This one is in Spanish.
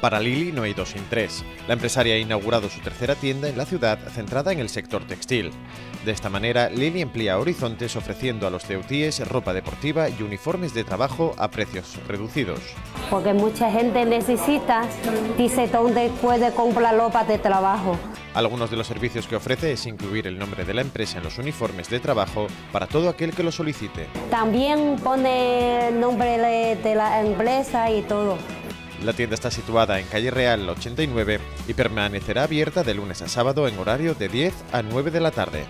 Para Lili no hay dos sin tres. La empresaria ha inaugurado su tercera tienda en la ciudad centrada en el sector textil. De esta manera, Lili emplea horizontes ofreciendo a los ceutíes ropa deportiva y uniformes de trabajo a precios reducidos. Porque mucha gente necesita, dice dónde puede comprar ropa de trabajo. Algunos de los servicios que ofrece es incluir el nombre de la empresa en los uniformes de trabajo para todo aquel que lo solicite. También pone el nombre de la empresa y todo. La tienda está situada en calle Real 89 y permanecerá abierta de lunes a sábado en horario de 10 a 9 de la tarde.